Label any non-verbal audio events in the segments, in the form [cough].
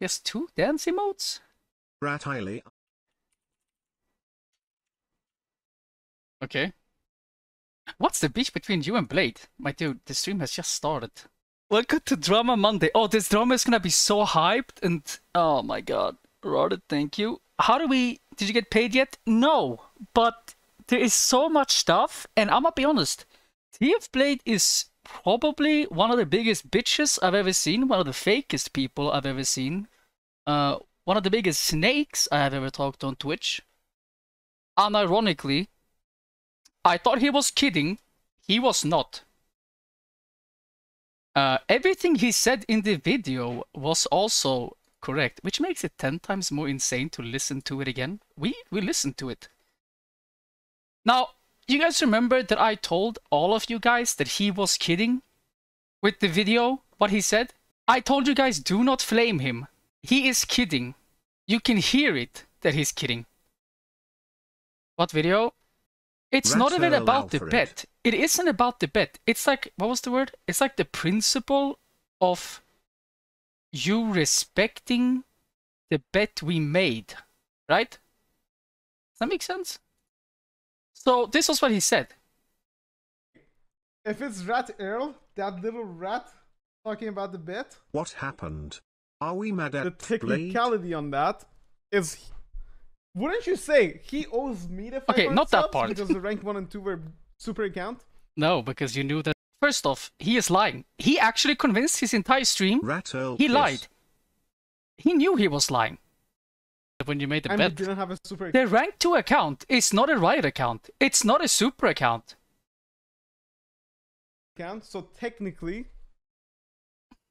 He has two dance emotes? Rat highly. Okay. What's the beef between you and Blade? My dude, the stream has just started. Welcome to Drama Monday. Oh, this drama is gonna be so hyped and oh my god. Rotted, thank you. How do we did you get paid yet? No. But there is so much stuff, and I'm gonna be honest. TF Blade is probably one of the biggest bitches I've ever seen, one of the fakest people I've ever seen. Uh one of the biggest snakes I have ever talked on Twitch. Unironically, I thought he was kidding. He was not. Uh, everything he said in the video was also correct, which makes it 10 times more insane to listen to it again. We, we listened to it. Now, you guys remember that I told all of you guys that he was kidding with the video, what he said? I told you guys do not flame him. He is kidding. You can hear it that he's kidding. What video? It's not even about the bet. It isn't about the bet. It's like what was the word? It's like the principle of you respecting the bet we made, right? Does that make sense? So this was what he said. If it's RATIRL, that little rat talking about the bet, What happened? Are we mad at the Blade? technicality on that is. Wouldn't you say he owes me the 500 Okay, not that part. because the rank one and two were super account? No, because you knew that. First off, he is lying. He actually convinced his entire stream RATIRL he Kiss. lied. He knew he was lying. When you made the And we bet. didn't have a super. The rank 2 account is not a riot account. It's not a super account. account, so technically,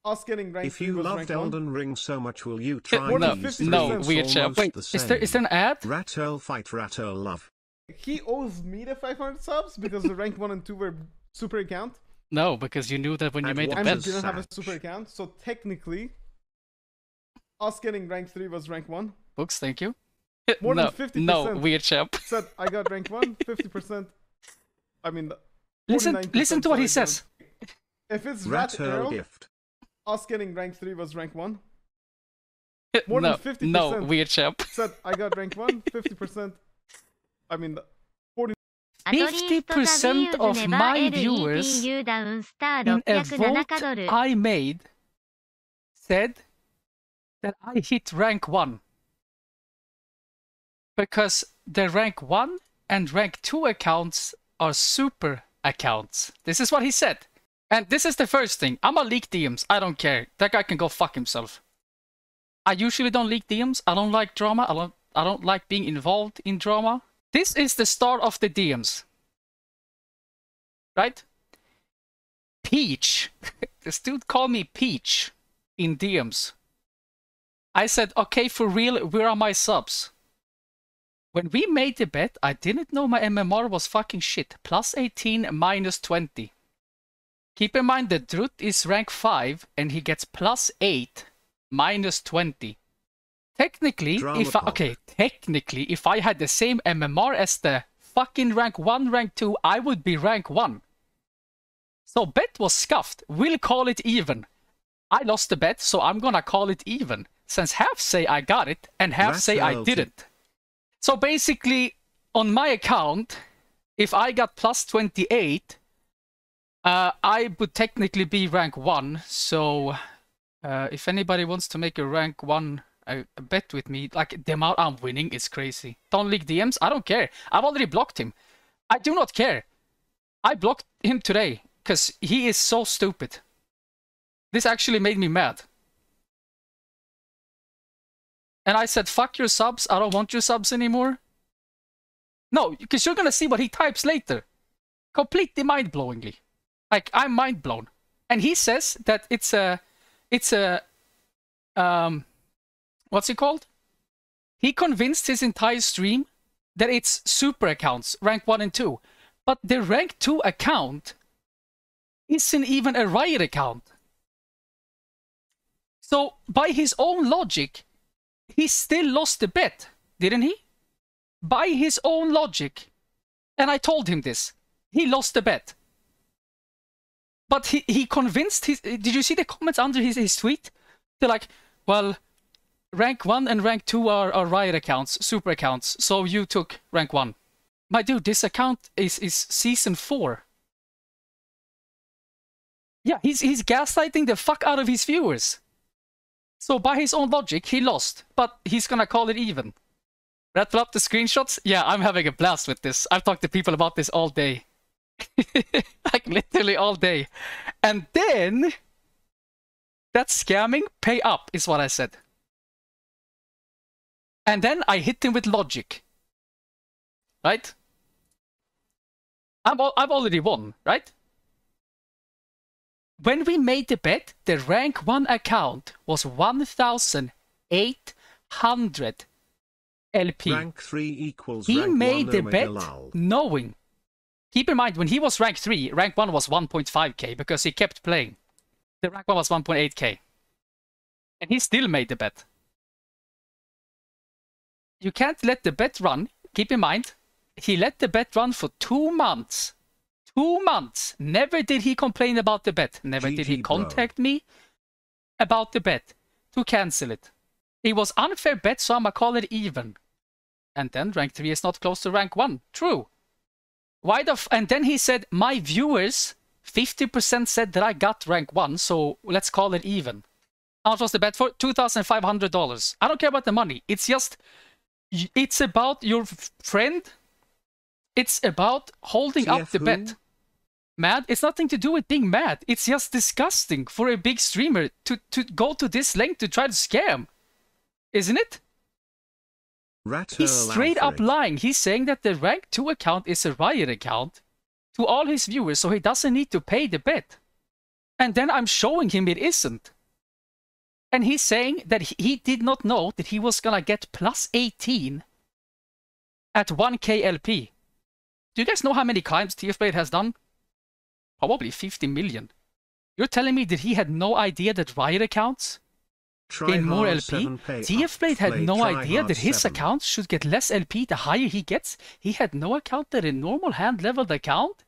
us getting rank If you was loved rank one. Elden Ring so much, will you try more no, than these? 50%. no, It's weird chat. Wait, the is there is there an ad? RATIRL fight RATIRL love. He owes me the 500 subs because the rank one and two were super account, No, because you knew that when you And made the what and didn't have a super account, so technically, us getting rank three was rank one. Books, thank you. [laughs] More than no, 50%. no, weird chap. [laughs] Said I got rank one, 50%. I mean, Listen, listen to what he says. If it's Rat Rat Earl Earl, gift. us getting rank three was rank one. [laughs] More no, than 50%. no, weird chap. Said I got rank one, 50%. I mean, 50% of my viewers in a vote I made said that I hit rank 1. Because the rank 1 and rank 2 accounts are super accounts. This is what he said. And this is the first thing. I'm a leak DMs. I don't care. That guy can go fuck himself. I usually don't leak DMs. I don't like drama. I don't I don't like being involved in drama. This is the start of the DMs. Right? Peach. [laughs] this dude called me Peach in DMs. I said, okay, for real, where are my subs? When we made the bet, I didn't know my MMR was fucking shit. Plus 18, minus 20. Keep in mind that Drut is rank 5 and he gets plus 8, minus 20. Technically, Drama if I, okay, technically, if I had the same MMR as the fucking rank 1, rank 2, I would be rank 1. So bet was scuffed. We'll call it even. I lost the bet, so I'm gonna call it even. Since half say I got it and half That's say I didn't. So basically, on my account, if I got plus 28, uh, I would technically be rank 1. So uh, if anybody wants to make a rank 1 uh, bet with me, like the amount I'm winning is crazy. Don't leak DMs, I don't care. I've already blocked him. I do not care. I blocked him today because he is so stupid. This actually made me mad. And I said, fuck your subs, I don't want your subs anymore. No, because you're gonna see what he types later. Completely mind-blowingly. Like, I'm mind-blown. And he says that it's a... It's a... Um... What's it called? He convinced his entire stream that it's super accounts, rank 1 and 2. But the rank 2 account isn't even a riot account. So, by his own logic, he still lost the bet, didn't he? By his own logic. And I told him this. He lost the bet. But he, he convinced his. Did you see the comments under his, his tweet? They're like, well, rank 1 and rank 2 are, are riot accounts, super accounts. So you took rank 1. My dude, this account is, is season 4. Yeah, he's, he's gaslighting the fuck out of his viewers. So by his own logic, he lost, but he's gonna call it even. Rattle up the screenshots? Yeah, I'm having a blast with this. I've talked to people about this all day. [laughs] like literally all day. And then that's scamming, pay up is what I said. And then I hit him with logic. Right? I'm, I've already won, right? When we made the bet, the rank 1 account was 1,800 LP. Rank 3 equals he rank made 1 the Omega bet knowing. Keep in mind, when he was rank 3, rank 1 was 1.5k because he kept playing. The rank 1 was 1.8k. And he still made the bet. You can't let the bet run. Keep in mind, he let the bet run for two months. Two months. Never did he complain about the bet. Never did he GG, bro. contact me about the bet to cancel it. It was unfair bet, so I'ma call it even. And then rank 3 is not close to rank 1. True. Why the f- and then he said, my viewers, 50% said that I got rank 1, so let's call it even. How much was the bet for? $2,500. I don't care about the money. It's just, it's about your friend. It's about holding up the who? bet. Mad? It's nothing to do with being mad. It's just disgusting for a big streamer to, to go to this length to try to scam. Isn't it? Rat He's straight up lying. He's saying that the rank 2 account is a Riot account to all his viewers, so he doesn't need to pay the bet. And then I'm showing him it isn't. And he's saying that he- did not know that he was gonna get plus 18 at 1k LP. Do you guys know how many climbs TFBlade has done? Probably 50 million. You're telling me that he had no idea that Riot accounts gain more LP. seven, pay TF Blade had no idea that his seven. account should get less LP the higher he gets. He had no account that a normal hand leveled account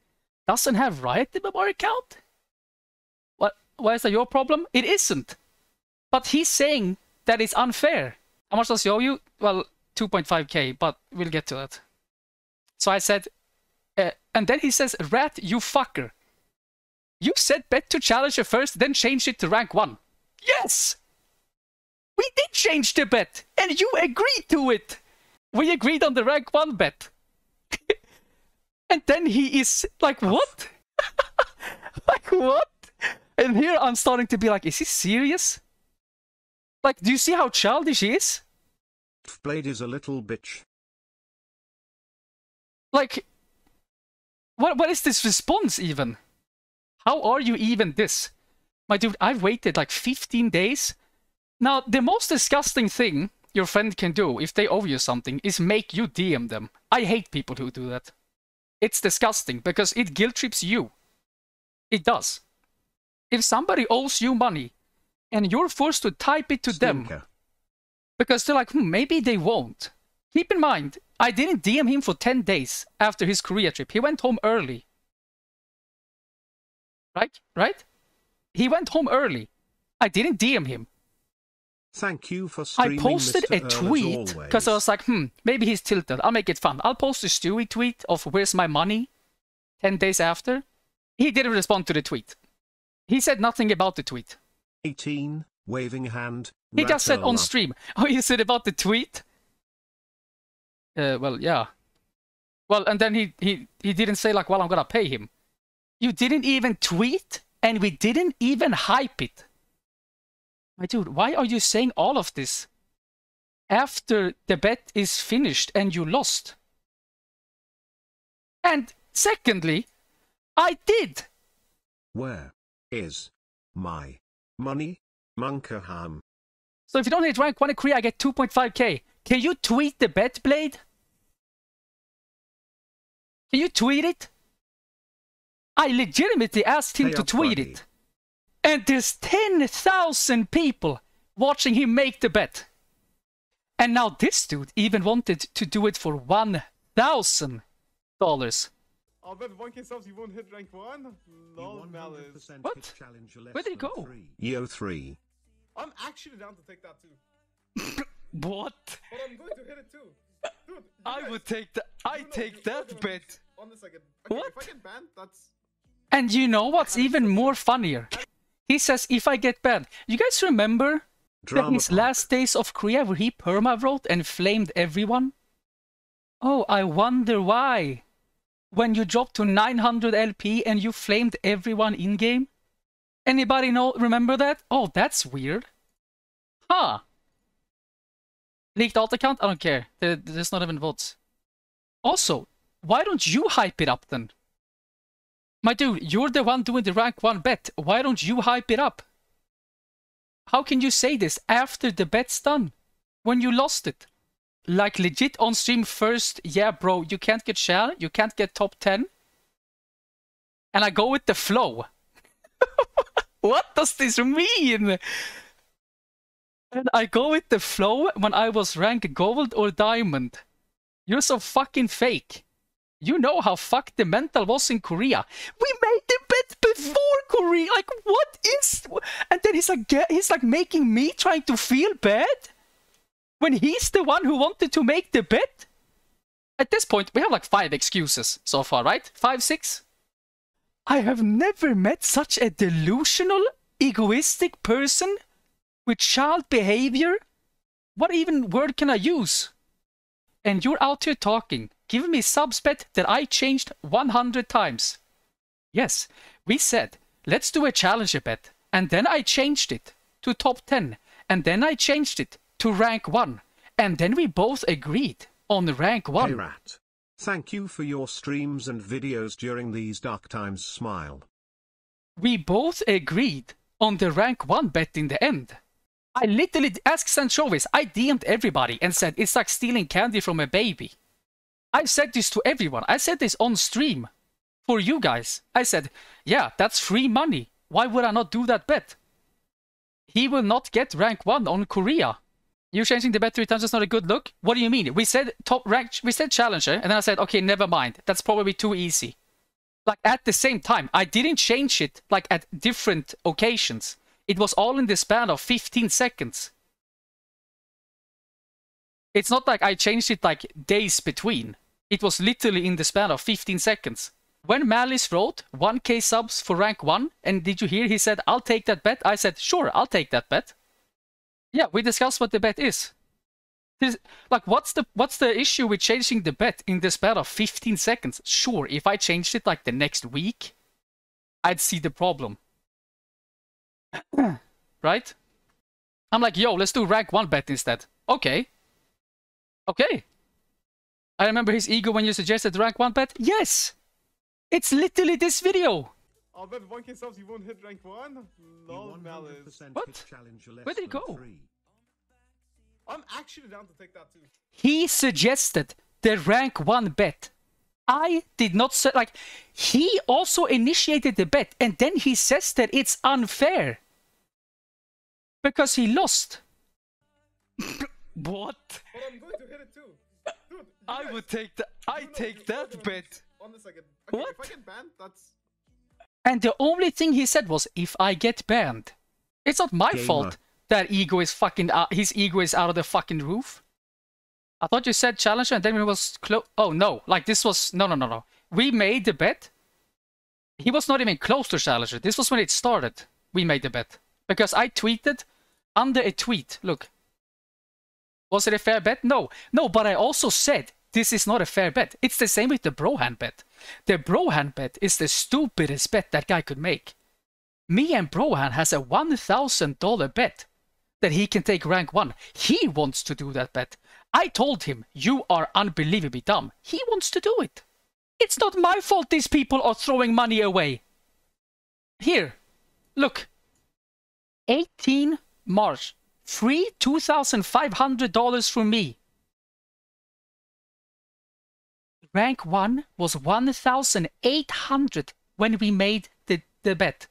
doesn't have Riot MMR account. What? Why is that your problem? It isn't. But he's saying that it's unfair. How much does he owe you? Well, 2.5k, but we'll get to that. So I said, uh, and then he says, Rat, you fucker. You said bet to challenger first, then change it to rank 1. Yes! We did change the bet, and you agreed to it. We agreed on the rank one bet. [laughs] and then he is like, what? [laughs] like, what? And here I'm starting to be like, is he serious? Like, do you see how childish he is? Blade is a little bitch. Like, what, what is this response even? How are you even this? My dude, I've waited like 15 days. Now, the most disgusting thing your friend can do if they owe you something is make you DM them. I hate people who do that. It's disgusting because it guilt trips you. It does. If somebody owes you money and you're forced to type it to them because they're like, hmm, maybe they won't. Keep in mind, I didn't DM him for 10 days after his Korea trip. He went home early. Right? Right? He went home early. I didn't DM him. Thank you for I streaming, posted Mr. a tweet because I was like, hmm, maybe he's tilted. I'll make it fun. I'll post a Stewie tweet of where's my money 10 days after. He didn't respond to the tweet. He said nothing about the tweet. 18, waving hand. He just said on up. stream. [laughs] Oh, you said about the tweet? Uh, well, yeah. Well, and then he, he, he didn't say like, well, I'm gonna pay him. You didn't even tweet, and we didn't even hype it. My dude, why are you saying all of this after the bet is finished and you lost? And secondly, I did. Where is my money, Munkerham? So if you don't hit rank 1 in Korea, I get 2.5k. Can you tweet the bet, Blade? Can you tweet it? I legitimately asked him Hey to tweet buddy. it. And there's 10,000 people watching him make the bet. And now this dude even wanted to do it for $1,000. I'll bet 1k subs you won't hit rank 1? Lol, Malice. What? hit challenge less Where'd he go? three. Yo 3. I'm actually down to take that too. [laughs] What? But I'm going to hit it too. Dude, I guys- would take that. I take know that bet. On a second. Okay, What? If I get banned, that's. And you know what's even more funnier? He says, if I get banned. You guys remember that his Park. last days of Korea where he perma wrote and flamed everyone? Oh, I wonder why. When you dropped to 900 LP and you flamed everyone in game? Anybody know remember that? Oh, that's weird. Huh. Leaked alt account? I don't care. There- There's not even votes. Also, why don't you hype it up then? My dude, you're the one doing the rank 1 bet. Why don't you hype it up? How can you say this after the bet's done? When you lost it? Like legit on stream first, yeah bro, you can't get shell, you can't get top 10. And I go with the flow. [laughs] what does this mean? And I go with the flow when I was ranked gold or diamond. You're so fucking fake. You know how fucked the mental was in Korea. We made the bet before Korea. Like, what is? And then he's like, he's like making me trying to feel bad when he's the one who wanted to make the bet. At this point, we have like five excuses so far, right? Five, six. I have never met such a delusional, egoistic person with child behavior. What even word can I use? and you're out here talking, giving me subs bet that I changed 100 times. Yes, we said, let's do a challenger bet, and then I changed it to top 10, and then I changed it to rank 1, and then we both agreed on rank 1. Hey Rat. Thank you for your streams and videos during these dark times. Smile. we both agreed on the rank 1 bet in the end. I literally asked Sanchovies, I DM'd everybody and said it's like stealing candy from a baby. I said this to everyone. I said this on stream for you guys. I said, yeah, that's free money. Why would I not do that bet? He will not get rank 1 on Korea. You changing the bet three times is not a good look? What do you mean? We said top rank, we said challenger, and then I said, okay, never mind. That's probably too easy. Like at the same time, I didn't change it like at different occasions. It was all in the span of 15 seconds. It's not like I changed it like days between. It was literally in the span of 15 seconds. When Malice wrote 1k subs for rank 1, and did you hear he said, I'll take that bet? I said, sure, I'll take that bet. Yeah, we discussed what the bet is. This, like, what's the what's the issue with changing the bet in the span of 15 seconds? Sure, if I changed it like the next week, I'd see the problem. [clears throat] right? I'm like, yo, let's do rank 1 bet instead. Okay. Okay. I remember his ego when you suggested rank 1 bet. Yes! It's literally this video! I'll bet 1k subs you won't hit rank 1. Lol, You Malice. 100% What? hit Challenger less Where did he go? three. I'm actually down to take that too. He suggested the rank 1 bet. I did not say, like, he also initiated the bet and then he says that it's unfair. Because he lost. [laughs] what? But I'm going to hit it too. Dude, you I guys- would take that. I take that bet. On a second. Okay, What? If I get banned, that's. And the only thing he said was, if I get banned. It's not my Gamer. fault that ego is fucking, out, his ego is out of the fucking roof. I thought you said challenger and then it was close. Oh no, like this was, no, no, no, no. We made the bet. He was not even close to challenger. This was when it started. We made the bet. Because I tweeted under a tweet, look. Was it a fair bet? No. No, but I also said this is not a fair bet. It's the same with the Brohan bet. The Brohan bet is the stupidest bet that guy could make. Me and Brohan has a $1,000 bet that he can take rank 1. He wants to do that bet. I told him, you are unbelievably dumb. He wants to do it. It's not my fault these people are throwing money away. Here, look. 18 March. Free $2,500 from me. Rank 1 was 1,800 when we made the, the bet.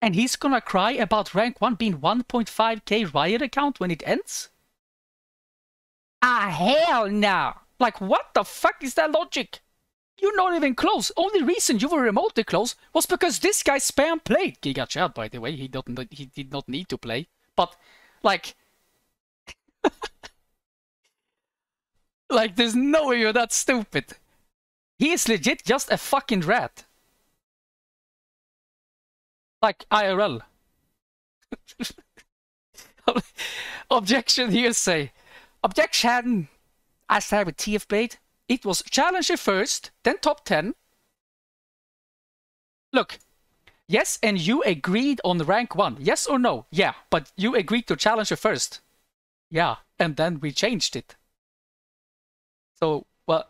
And he's gonna cry about rank 1 being 1.5k Riot account when it ends? Ah, hell no! Like, what the fuck is that logic? You're not even close. Only reason you were remotely close was because this guy spam played. Giga Chad, by the way, he didn't. He did not need to play. But, like, [laughs] like, there's no way you're that stupid. He is legit just a fucking rat. Like, IRL. [laughs] Objection hearsay. Objection! I started with TF Blade. It was Challenger first, then top 10. Look, yes, and you agreed on rank 1. Yes or no? Yeah, but you agreed to Challenger first. Yeah, and then we changed it. So, well,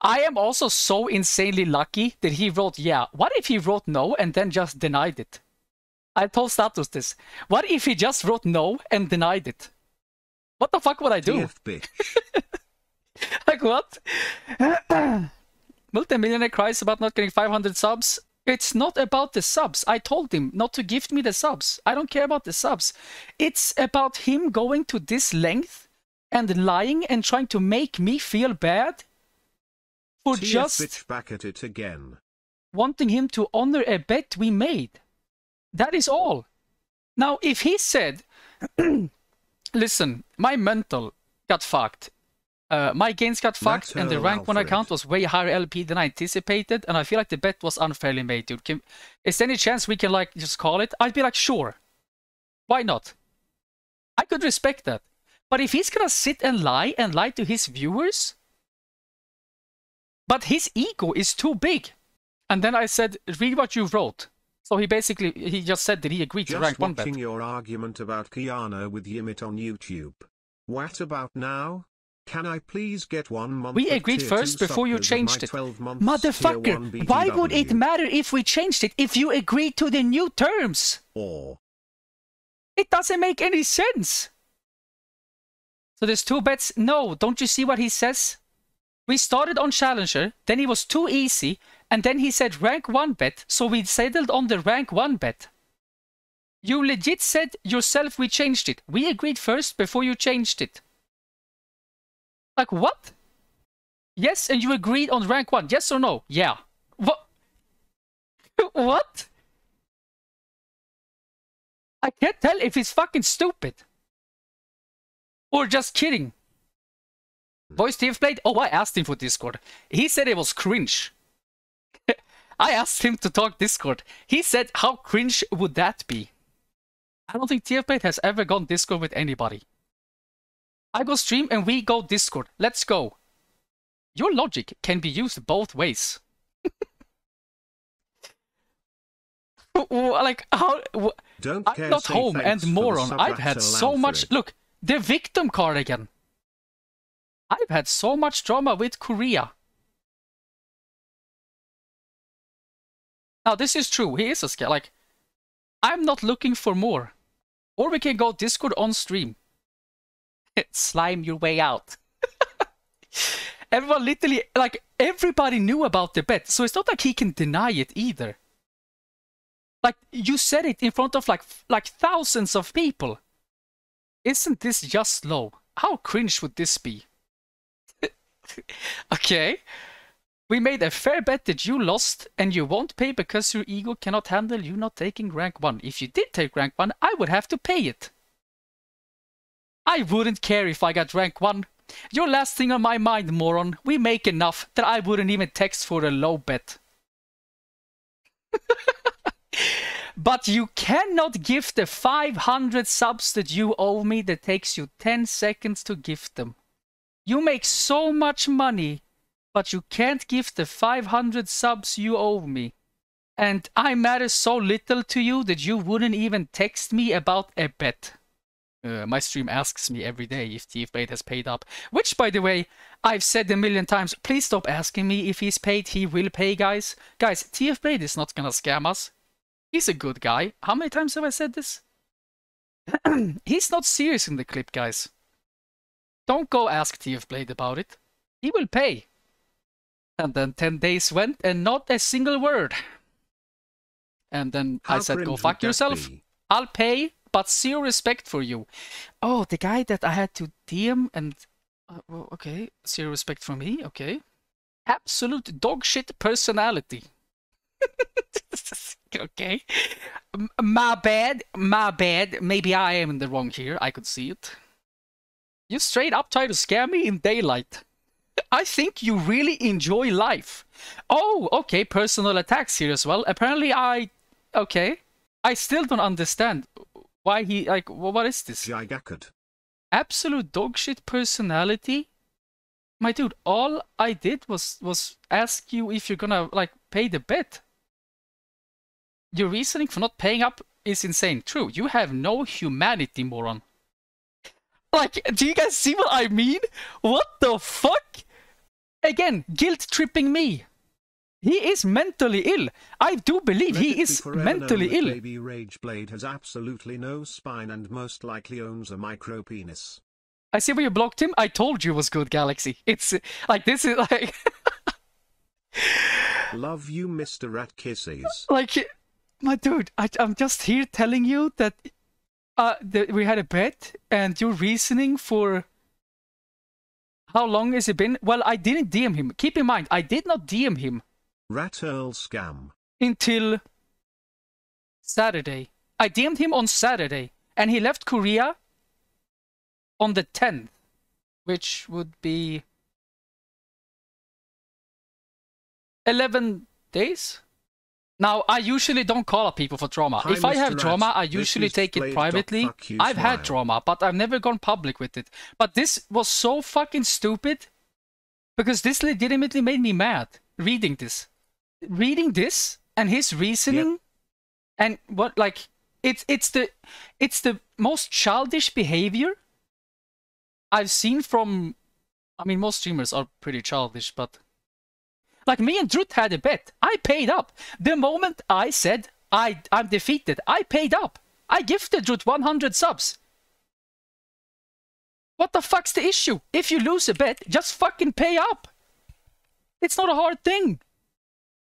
I am also so insanely lucky that he wrote yeah. What if he wrote no and then just denied it? I told Status this. What if he just wrote no and denied it? What the fuck would I do? [laughs] like what? [clears throat] Multimillionaire cries about not getting 500 subs. It's not about the subs. I told him not to gift me the subs. I don't care about the subs. It's about him going to this length and lying and trying to make me feel bad for TF just back at it again. wanting him to honor a bet we made. That is all. Now, if he said, [clears throat] listen, my mental got fucked. Uh, my gains got fucked, and the rank one account was way higher LP than I anticipated, and I feel like the bet was unfairly made, dude. Can, is there any chance we can like just call it? I'd be like, sure. Why not? I could respect that. But if he's gonna sit and lie and lie to his viewers, but his ego is too big. And then I said, read what you wrote. So he basically he just said that he agreed to rank one bet. watching your argument about Kiana with Yimit on YouTube. What about now? Can I please get one month We agreed first before you changed it. 12 months tier one Motherfucker, why would it matter if we changed it if you agreed to the new terms? Or It doesn't make any sense. So there's two bets. No, don't you see what he says? We started on Challenger, then he was too easy, and then he said rank 1 bet, so we settled on the rank 1 bet. You legit said yourself we changed it. We agreed first before you changed it. Like what? Yes, and you agreed on rank 1. Yes or no? Yeah. What? [laughs] what? I can't tell if he's fucking stupid. Or just kidding. Hmm. Voice TF played? Oh, I asked him for Discord. He said it was cringe. [laughs] I asked him to talk Discord. He said, how cringe would that be? I don't think TF Blade has ever gone Discord with anybody. I go stream and we go Discord. Let's go. Your logic can be used both ways. [laughs] like how don't I'm not home and moron. I've had so much. Look, the victim card again. I've had so much drama with Korea. Now this is true. He is a scare. Like, I'm not looking for more. Or we can go Discord on stream. [laughs] Slime your way out. [laughs] Everyone literally, like, everybody knew about the bet, so it's not like he can deny it either. Like, you said it in front of like like thousands of people. Isn't this just low? How cringe would this be? [laughs] okay. We made a fair bet that you lost and you won't pay because your ego cannot handle you not taking rank 1. If you did take rank 1, I would have to pay it. I wouldn't care if I got rank 1. Your last thing on my mind, moron. We make enough that I wouldn't even text for a low bet. [laughs] but you cannot give the 500 subs that you owe me that takes you 10 seconds to gift them. You make so much money, but you can't give the 500 subs you owe me. And I matter so little to you that you wouldn't even text me about a bet. Uh, my stream asks me every day if TF Blade has paid up. Which, by the way, I've said a million times. Please stop asking me if he's paid. He will pay, guys. Guys, TF Blade is not gonna scam us. He's a good guy. How many times have I said this? [clears throat] he's not serious in the clip, guys. Don't go ask TF Blade about it. He will pay. And then 10 days went and not a single word. And then I said, go fuck yourself. I'll pay, but zero respect for you. Oh, the guy that I had to DM and. Uh, well, okay, zero respect for me, okay. Absolute dog shit personality. [laughs] okay. M- My bad, my bad. Maybe I am in the wrong here. I could see it. You straight up try to scare me in daylight. [laughs] I think you really enjoy life. Oh, okay, personal attacks here as well. Apparently I... Okay. I still don't understand why he... Like, what is this? Absolute dogshit personality? My dude, all I did was was ask you if you're gonna, like, pay the bet. Your reasoning for not paying up is insane. True, you have no humanity, moron. Like, do you guys see what I mean? What the fuck? Again, guilt tripping me. He is mentally ill. I do believe Let he it be is mentally ill. Baby Rageblade has absolutely no spine and most likely owns a micro penis. I see where you blocked him. I told you it was good, Galaxy. It's like this is like [laughs] Love you, Mr. Rat Kisses. like my dude. I, I'm just here telling you that uh that we had a bet and your reasoning for how long has it been? Well, I didn't DM him. Keep in mind, I did not DM him RATIRL Scam. until Saturday. I DM'd him on Saturday, and he left Korea on the 10th, which would be 11 days. Now, I usually don't call up people for trauma. Hi, if I have Mr. Rat. trauma, I usually take it privately. Dot Fuck You I've had Smile. trauma, but I've never gone public with it. But this was so fucking stupid because this legitimately made me mad reading this. Reading this and his reasoning and what like it's it's the it's the most childish behavior I've seen from I mean most streamers are pretty childish, but like me and Drut had a bet. I paid up. The moment I said I I'm defeated, I paid up. I gifted Drut 100 subs. What the fuck's the issue? If you lose a bet, just fucking pay up. It's not a hard thing.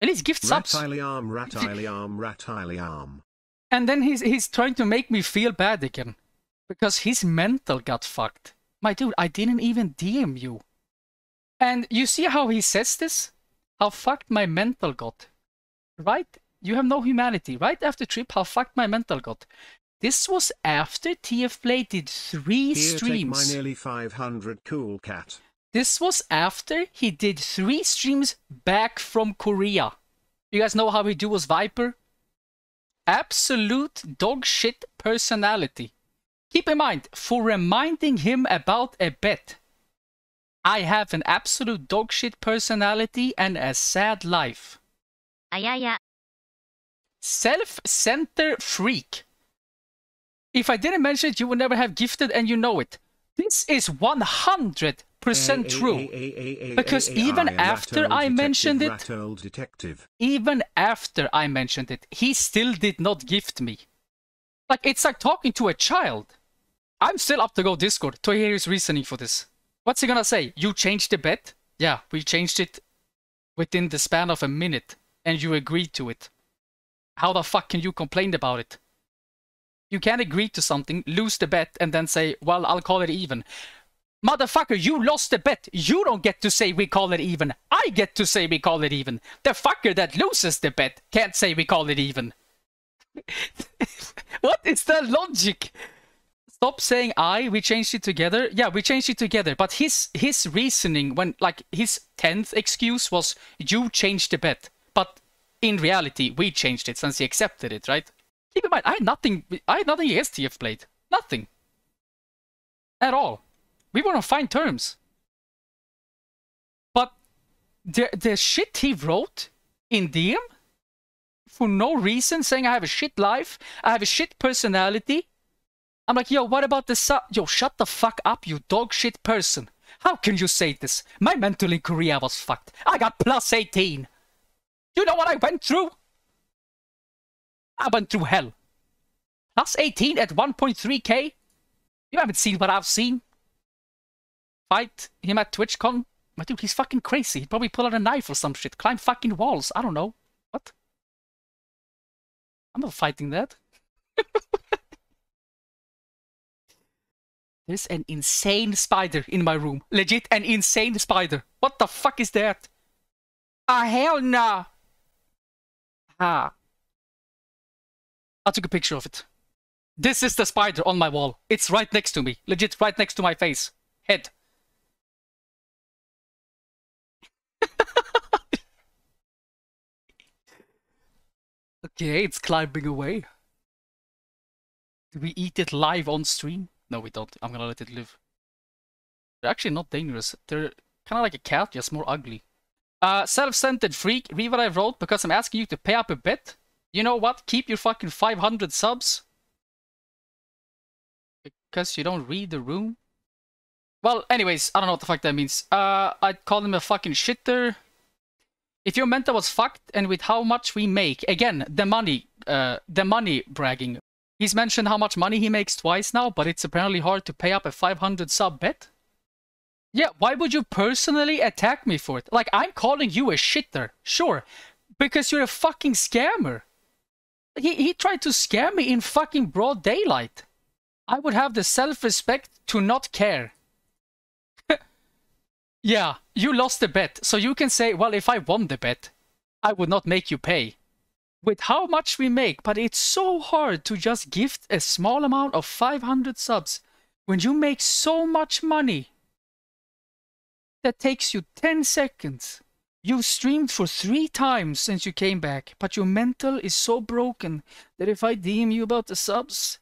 At least gift subs. Iliam, Rat Iliam, Rat Iliam. And then he's he's trying to make me feel bad again, because his mental got fucked. My dude, I didn't even DM you. And you see how he says this? How fucked my mental got. Right? You have no humanity. Right after trip, how fucked my mental got. This was after TF Play did three Here, take my nearly 500 cool cat. This was after he did three streams back from Korea. You guys know how he do was Viper? Absolute dog shit personality. Keep in mind, for reminding him about a bet, I have an absolute dog shit personality and a sad life. Ayaya. Self-center freak. If I didn't mention it, you would never have gifted and you know it. This is 100 true. Because even after I mentioned it- Detective. even after I mentioned it, he still did not gift me. Like, it's like talking to a child. I'm still up to go Discord to hear his reasoning for this. What's he gonna say? You changed the bet? Yeah, we changed it within the span of a minute, and you agreed to it. How the fuck can you complain about it? You can't agree to something, lose the bet, and then say, well, I'll call it even. Motherfucker, you lost the bet. You don't get to say we call it even. I get to say we call it even. The fucker that loses the bet can't say we call it even. [laughs] what is the logic? Stop saying I, we changed it together. Yeah, we changed it together. But his his reasoning when like his tenth excuse was you changed the bet. But in reality, we changed it since he accepted it, right? Keep in mind, I had nothing I had nothing against TF Blade. Nothing. At all. We were on fine terms. But the the shit he wrote in DM for no reason, saying I have a shit life, I have a shit personality. I'm like, yo, what about the su- Yo, shut the fuck up, you dog shit person. How can you say this? My mental in Korea was fucked. I got plus 18. You know what I went through? I went through hell. Plus 18 at 1.3k? You haven't seen what I've seen. Fight him at TwitchCon My dude, he's fucking crazy. He'd probably pull out a knife or some shit. Climb fucking walls. I don't know. What? I'm not fighting that. [laughs] There's an insane spider in my room. Legit, an insane spider. What the fuck is that? Ah, hell no! Ah. I took a picture of it. This is the spider on my wall. It's right next to me. Legit, right next to my face. Head. Okay, it's climbing away. Do we eat it live on stream? No, we don't. I'm gonna let it live. They're actually not dangerous. They're kind of like a cat, just more ugly. Uh, self-centered freak, read what I wrote because I'm asking you to pay up a bet. You know what? Keep your fucking 500 subs. Because you don't read the room? Well, anyways, I don't know what the fuck that means. Uh, I'd call him a fucking shitter. If your mentor was fucked and with how much we make, again, the money, uh, the money bragging. He's mentioned how much money he makes twice now, but it's apparently hard to pay up a 500 sub bet. Yeah, why would you personally attack me for it? Like, I'm calling you a shitter, sure, because you're a fucking scammer. He, he tried to scam me in fucking broad daylight. I would have the self-respect to not care. Yeah, you lost the bet, so you can say, well, if I won the bet, I would not make you pay. With how much we make, but it's so hard to just gift a small amount of 500 subs when you make so much money. That takes you 10 seconds. You've streamed for three times since you came back, but your mental is so broken that if I DM you about the subs,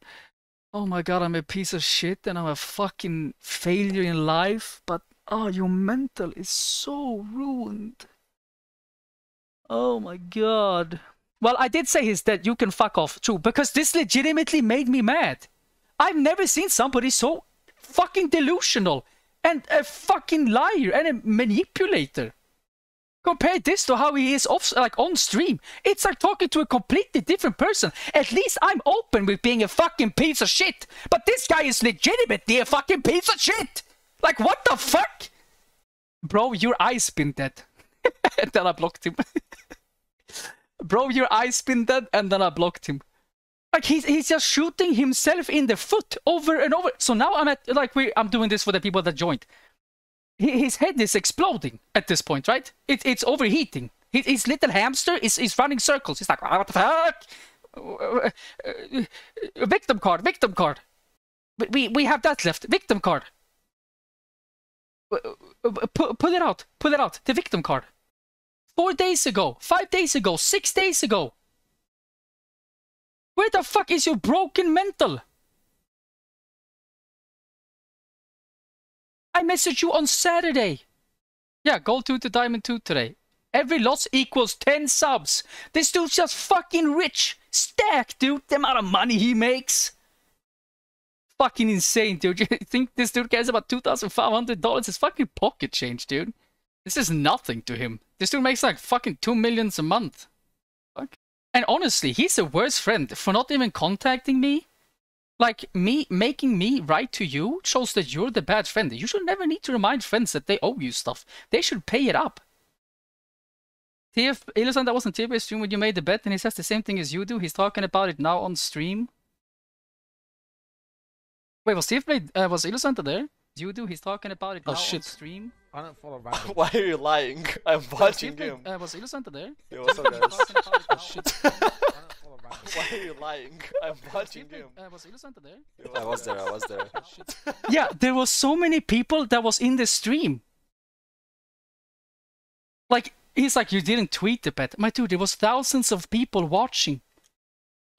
oh my god, I'm a piece of shit and I'm a fucking failure in life, but oh, your mental is so ruined. Oh my god. Well, I did say his that you can fuck off too, because this legitimately made me mad. I've never seen somebody so fucking delusional and a fucking liar and a manipulator. Compare this to how he is off, like on stream. It's like talking to a completely different person. At least I'm open with being a fucking piece of shit. But this guy is legitimately a fucking piece of shit. Like what the fuck? Bro, your eyes been dead. and [laughs] then I blocked him. [laughs] Bro, your eyes been dead, and then I blocked him. Like he's he's just shooting himself in the foot over and over. So now I'm at like we I'm doing this for the people that joined. His head is exploding at this point, right? It, it's overheating. His, his little hamster is, is running circles. He's like, ah, what the fuck? Uh, uh, uh, victim card, victim card. We, we have that left. Victim card. Pull, pull it out. Pull it out. The victim card. Four days ago. Five days ago. Six days ago. Where the fuck is your broken mental? I messaged you on Saturday. Yeah, gold 2 to diamond 2 today. Every loss equals 10 subs. This dude's just fucking rich. Stack, dude. The amount of money he makes. Fucking insane, dude. [laughs] You think this dude cares about $2,500? It's fucking pocket change, dude. This is nothing to him. This dude makes like fucking 2 millions a month. Fuck. And honestly, he's a worse friend for not even contacting me like me making me write to you shows that you're the bad friend. You should never need to remind friends that they owe you stuff. They should pay it up. TF Illusan, that wasn't TF's stream when you made the bet, and he says the same thing as you do. He's talking about it now on stream. Wait, was TF uh, was Illusan there? You do? He's talking about it oh, now shit. on stream. I don't follow [laughs] Randall. Why are you lying? I'm watching him. Uh, was Illusan there? Yeah, what's up, guys? oh, shit. [laughs] Why are you lying? I'm watching him. Uh, was Illusan there? I was there, I was there. [laughs] yeah, there was so many people that was in the stream. Like, he's like, you didn't tweet the bet. My dude, there was thousands of people watching.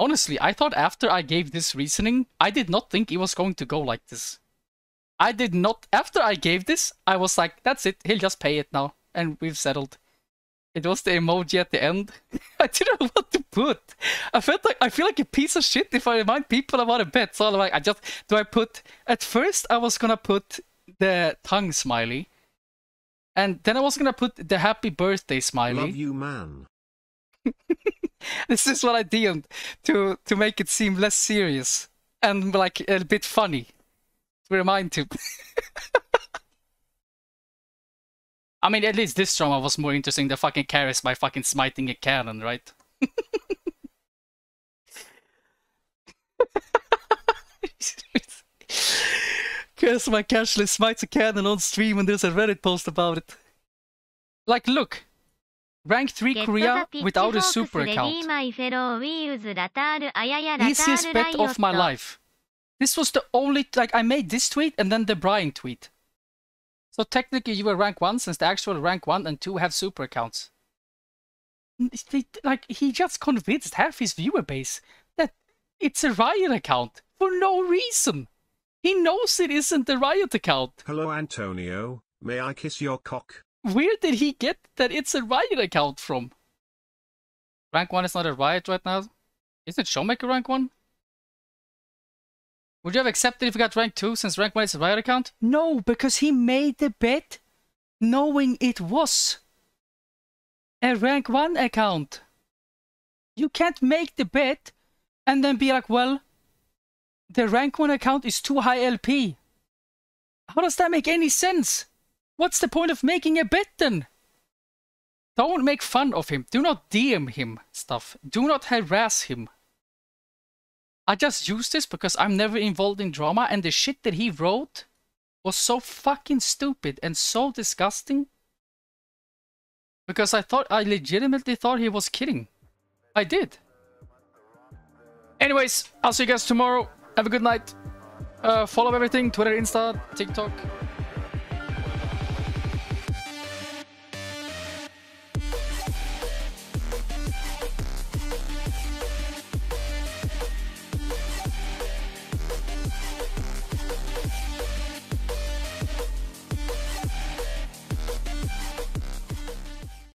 Honestly, I thought after I gave this reasoning, I did not think it was going to go like this. I did not, after I gave this, I was like, that's it, he'll just pay it now. And we've settled. It was the emoji at the end. [laughs] I didn't know what to put. I felt like I feel like a piece of shit if I remind people about a bet. So I'm like, I just do I put at first I was gonna put the tongue smiley, and then I was gonna put the happy birthday smiley. Love you, man. [laughs] [laughs] this is what I did to to make it seem less serious and like a bit funny to remind him. [laughs] I mean, at least this drama was more interesting than fucking Karis by fucking smiting a cannon, right? [laughs] Karis my casually smites a cannon on stream and there's a Reddit post about it. Like, look. Rank 3 Korea without a super account. Easiest bet of my life. This was the only, like, I made this tweet and then the Brian tweet. So technically you were rank 1 since the actual rank 1 and 2 have super accounts. Like, he just convinced half his viewer base that it's a Riot account for no reason. He knows it isn't a Riot account. Hello, Antonio. May I kiss your cock? Where did he get that it's a Riot account from? Rank 1 is not a Riot right now. Isn't Showmaker rank 1? Would you have accepted if you got rank 2 since rank 1 is a Riot account? No, because he made the bet knowing it was a rank 1 account. You can't make the bet and then be like, well, the rank 1 account is too high LP. How does that make any sense? What's the point of making a bet then? Don't make fun of him. Do not DM him stuff. Do not harass him. I just use this because I'm never involved in drama and the shit that he wrote was so fucking stupid and so disgusting. Because I thought, I legitimately thought he was kidding. I did. Anyways, I'll see you guys tomorrow. Have a good night. Uh, follow everything Twitter, Insta, TikTok.